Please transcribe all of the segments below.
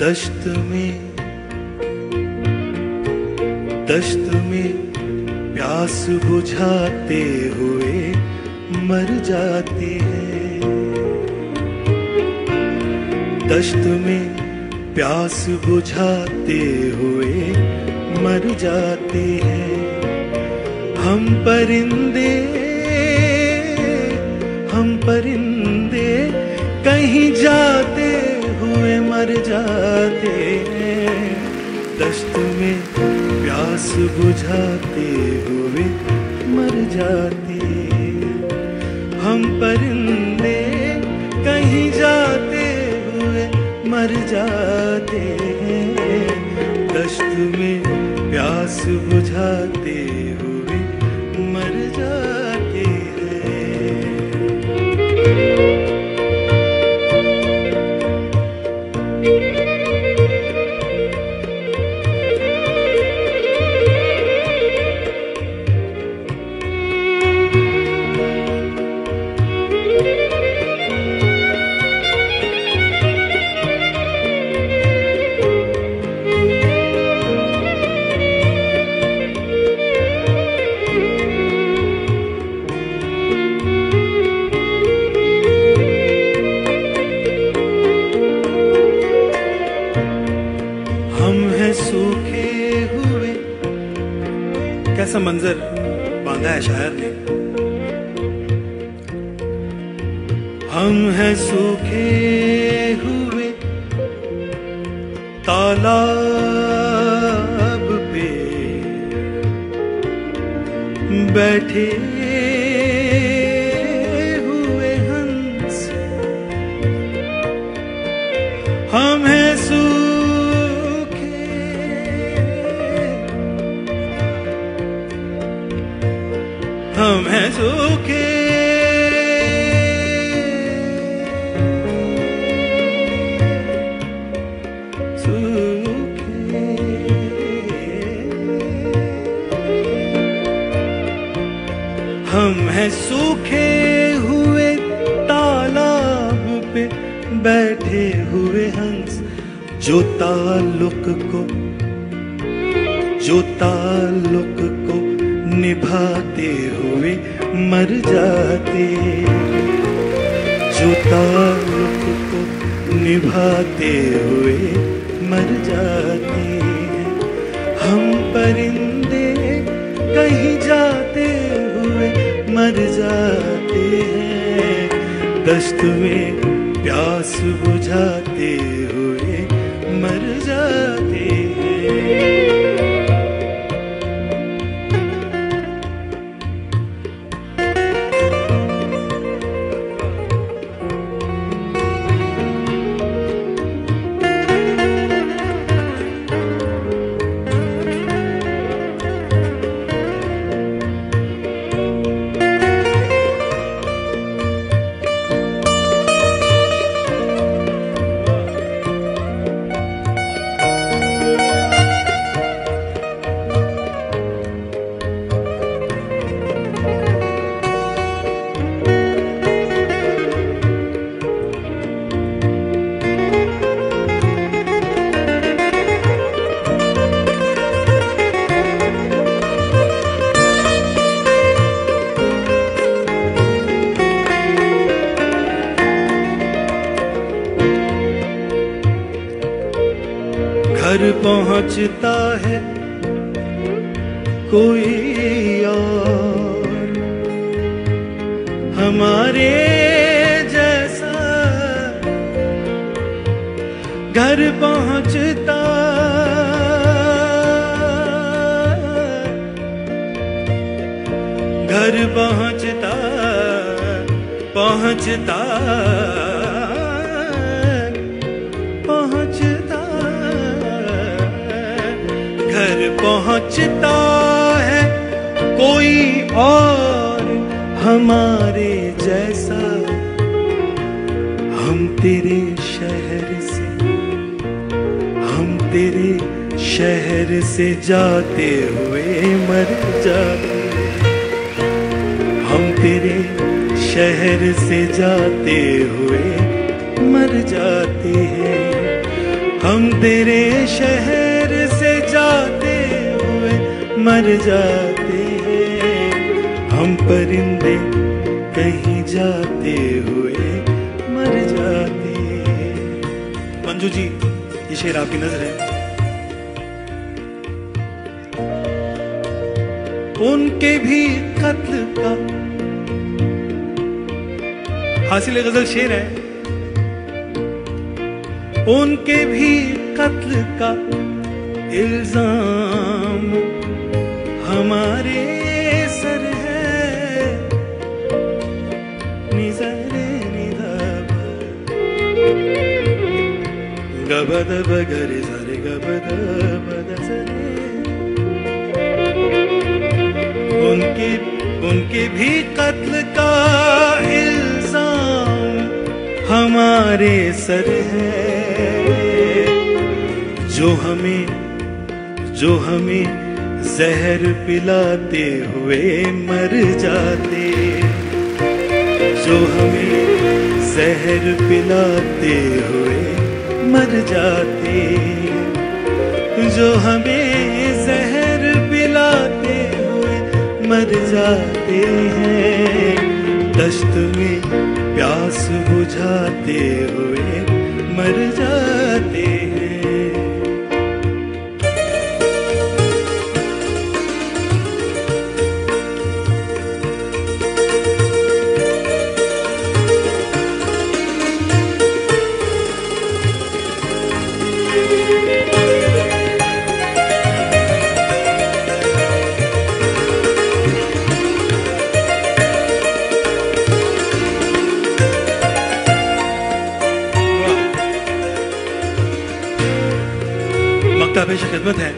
दश्त प्यास बुझाते हुए मर जाते हैं। दश्त में प्यास बुझाते हुए मर जाते हैं। हम परिंदे हम परिंदे कहीं जाते हुए मर जाते हैं। दश्त में प्यास बुझाते हुए मर जाते। हम परिंदे कहीं जाते हुए मर जाते हैं। दश्त में प्यास बुझाते हुए मर जाते हैं। कैसा मंजर बांधा है शायर ने? हम हैं सूखे हुए तालाब पे। बैठे हैं सूखे हुए तालाब पे बैठे हुए हंस, जो ताल्लुक को, जो ताल्लुक को निभाते हुए मर जाते। जो ताल्लुक को निभाते हुए मर जाते हम परिंदे कहीं जाते मर जाते हैं। दस्त में प्यास बुझाते हुए मर जाते घर पहुँचता है कोई और। हमारे जैसा घर पहुँचता घर पहुँचता पहुँचता। पहुँचता है, कोई और हमारे जैसा। हम तेरे शहर से, हम तेरे शहर से जाते हुए मर जाते। हम तेरे शहर से जाते हुए मर जाते हैं। हम तेरे शहर मर जाते हम परिंदे कहीं जाते हुए मर जाते मंजू जी, ये शेर आपकी नज़र है। उनके भी कत्ल का हासिल गज़ल शेर है। उनके भी कत्ल का इल्ज़ाम हमारे सर है। निजरे निधब गबद बगरे सरे, गबद बद सरे। उनके उनके भी कत्ल का इल्ज़ाम हमारे सर है। जो हमें जो हमें जहर पिलाते हुए मर जाते। जो हमें जहर पिलाते हुए मर जाते। जो हमें जहर पिलाते हुए मर जाते हैं। दश्त में प्यास बुझाते हुए मर जाते मक्ता पेश खिदमत है।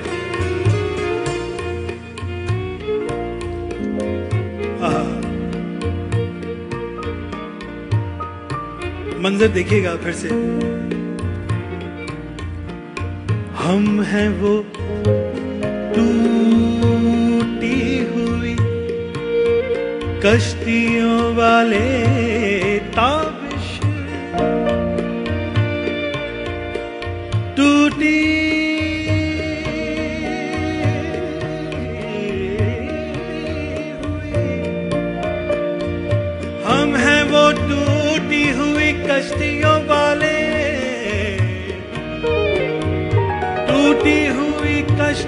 मंजर देखिएगा फिर से। हम हैं वो टूटी हुई कश्तियों वाले ताबिश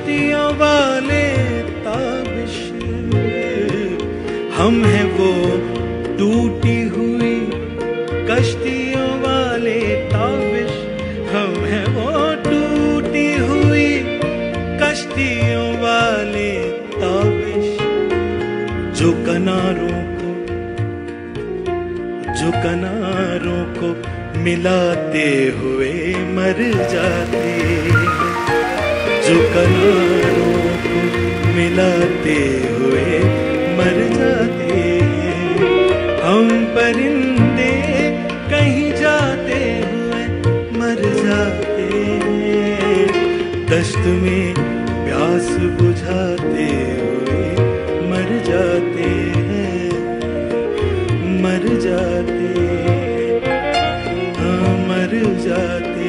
कश्तियों वाले ताबिश। हम हैं वो टूटी हुई कश्तियों वाले ताबिश। हम हैं वो टूटी हुई कश्तियों वाले ताबिश। जो किनारों को, जो किनारों को मिलाते हुए मर जाते। मिलाते हुए मर जाते। हम परिंदे कहीं जाते हुए मर जाते। दश्त में प्यास बुझाते हुए मर जाते हैं, मर जाते। हाँ मर जाते